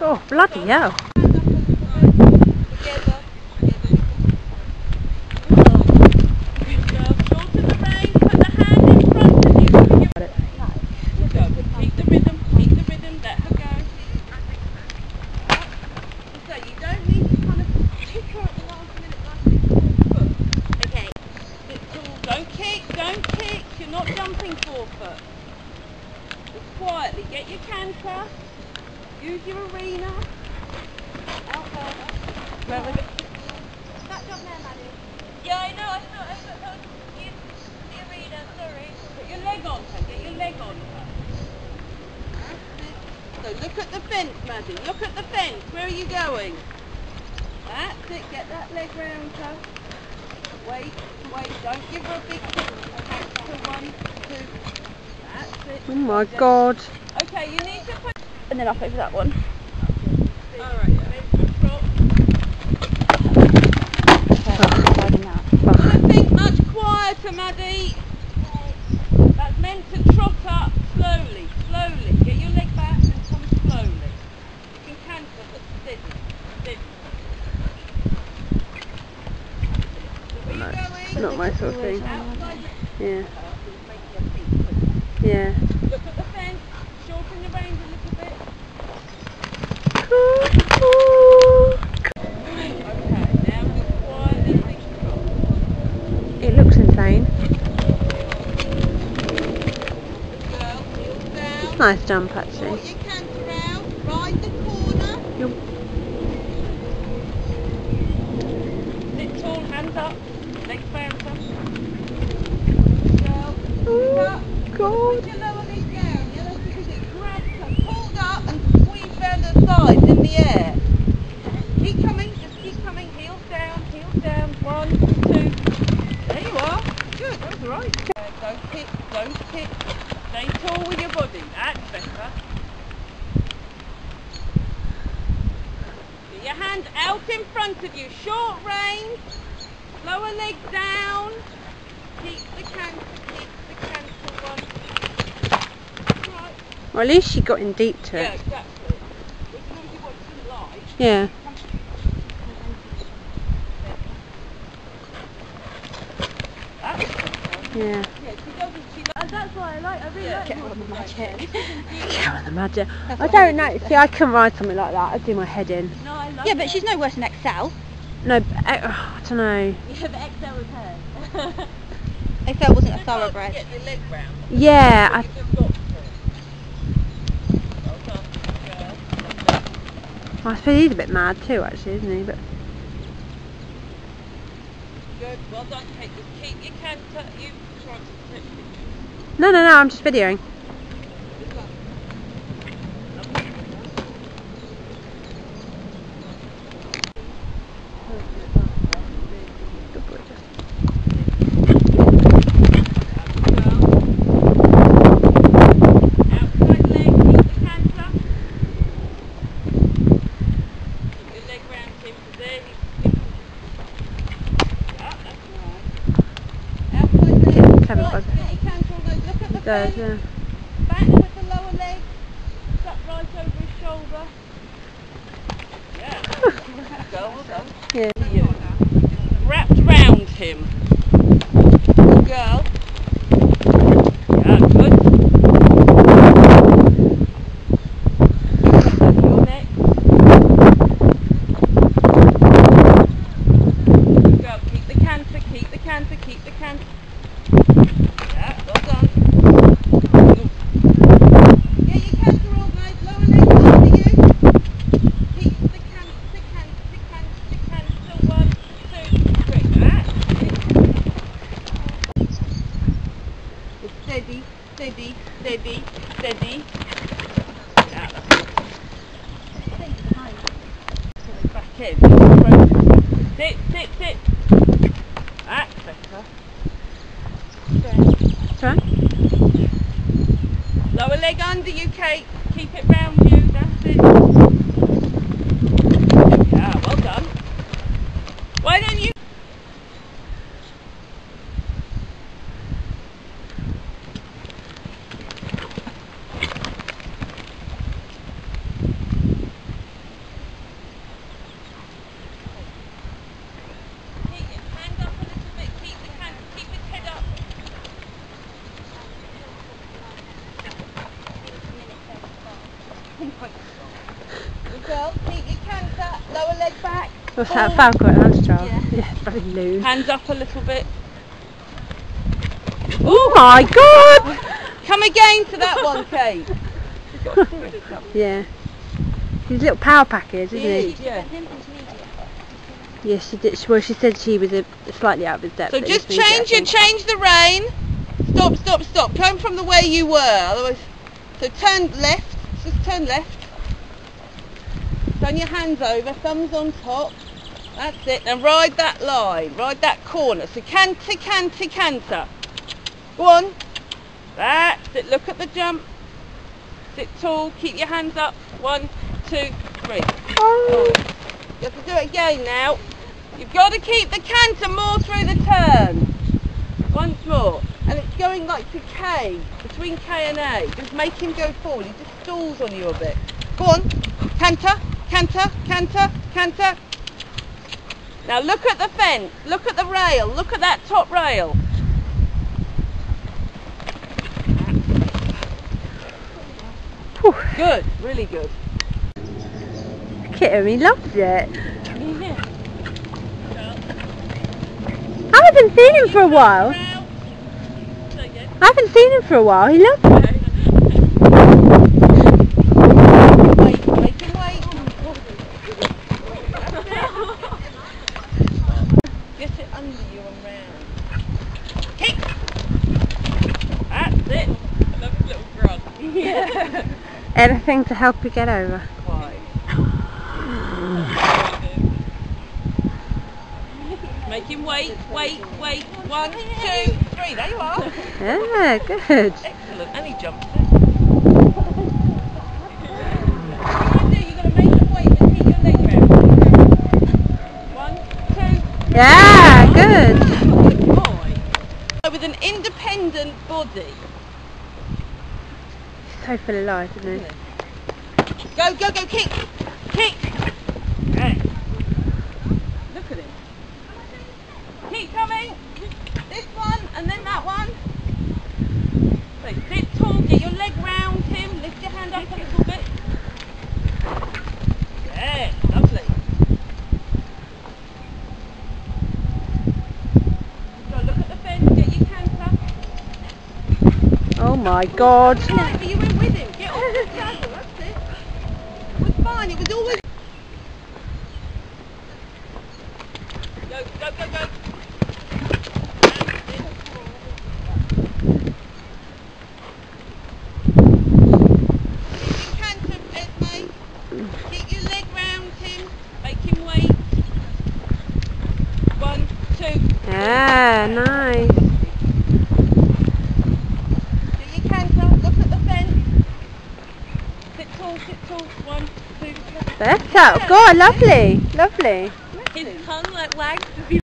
Oh, bloody hell. Quietly. Get your. Use your. Where we go? That job there, Maddy. Yeah, I know. I thought I thought that was you, the arena. Sorry. Put your leg on her. Get your leg on. So look at the fence, Maddy. Look at the fence. Where are you going? That's it. Get that leg round her. Wait, wait. Don't give her a big kick. One, two. That's it. Oh my god. Okay, you need to put. And then off over that one. All right. Yeah. Trot. Riding that. I think much quieter, Maddy. That's meant to trot up slowly, slowly. Get your leg back and come slowly. You can canter, but steady, steady. Where No, you it's going? not my sort of thing. Yeah, make your feet. yeah. Look at the fence. Shorten the reins a little bit. Okay, now just quietly make trot. It looks insane. Girl, heels down. Nice jump actually. Put your canter out. Ride the corner. Yep. Sit tall, hands up, legs bounce up. Girl, sit up. God. Your lower leg down. Yeah, because it grabs her. Pulled up and squeezed down the sides in the air. Keep coming, just keep coming. Heels down, heels down. One, two. There you are. Good, that was right. Uh, Don't kick, don't kick. Stay tall with your body. That's better. Get your hands out in front of you. Short range, Lower leg down. Keep the canter, keep the canter one. Right. Well, at least she got in deep to Yeah, it. exactly. As long as you watch the light. Yeah. That's. Yeah. Yeah, she doesn't, she and that's why I like, I really like Get on the magic. this. Carol the magic. That's I don't I know. See, I can ride something like that. I'd do my head in. No, I love Yeah, but that. she's no worse than Excel. No, but, uh, I don't know. Yeah, but XL was her. Excel wasn't a Just hard to thoroughbred. Get your leg round. Yeah, I, You've just got to. Well done, girl. I suppose he's a bit mad too, actually, isn't he? But Good. Well done, Kate. Just keep your canter. You try to touch it. no, no, no. I'm just videoing. Good luck. Good boy, Justice. Outside leg, keep the canter. Keep your leg round him to there. Ah, that's alright. Outside leg. Clever Right, bug. get your canter on those. Look at the He does, face. yeah. Back with the lower leg. Right over his shoulder. Yeah. Go, well done. Yeah. You. Wrapped round him. Good girl. Yeah, good. Your neck. Good girl. Keep the canter, keep the canter, keep the canter. Steady, steady, steady, steady. It. Back in. Sit, sit, sit. That's better. Sorry? Lower leg under you, Kate. Keep it round you. That's it. Yeah, well done. Why don't you? jumping point. Good girl. Keep your canter. Lower leg back. What's that, Forward. Falcor at? Yeah. Yeah, bloody loon. Hands up a little bit. Oh my god! Come again to that one, Kate. Yeah. He's a little power package, isn't Yeah, he? yeah. Yes, she did. Well, she said she was a, slightly out of his depth. So just he's moved it, I change it, change the rein. Stop, stop, stop. Come from the way you were. Otherwise, so turn left. Just turn left. Turn your hands over. Thumbs on top. That's it. Now ride that line. Ride that corner. So canter, canter, canter. Go on. That's it. Look at the jump. Sit tall. Keep your hands up. One, two, three. Oh. You have to do it again now. You've got to keep the canter more through the turn. Once more. And it's going like to K, between K and A. Just make him go forward. Stalls on you a bit. Go on. Canter, canter, canter, canter. Now look at the fence. Look at the rail. Look at that top rail. Whew. Good. Really good. Look at him, he loves it. I haven't seen him for a while. I haven't seen him for a while. He loves it. Wait, make him wait. Get it under you and round. Kick! That's it. I love his little grunt. Yeah. Anything to help you get over. Make him wait, wait, wait. One, two, three. There you are. Yeah, good. Excellent. And he jumped it. What you You're going to make him wait and keep your leg round. One, two, Yeah, good. Good boy. With an independent body. So full of life, isn't he? Go, go, go, kick! Kick! Right. Look at him. Keep coming! This one, and then that one. So sit tall, get your leg round him, lift your hand up a little bit. Yeah, lovely. Go look at the fence, get your canter. Oh my god. Right, but you went with him. Get off the saddle, that's it. It was fine, it was always... Go, go, go, go. Canter, your leg round him. Make him wait. One, two. Yeah, nice. out. God, lovely, lovely. His tongue like wags